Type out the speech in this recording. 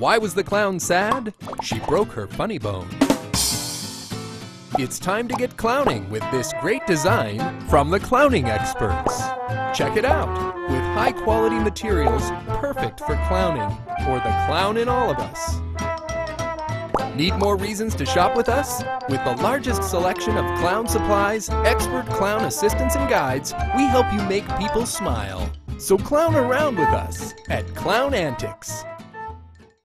Why was the clown sad? She broke her funny bone. It's time to get clowning with this great design from the clowning experts. Check it out with high quality materials perfect for clowning or the clown in all of us. Need more reasons to shop with us? With the largest selection of clown supplies, expert clown assistants and guides, we help you make people smile. So clown around with us at Clown Antics.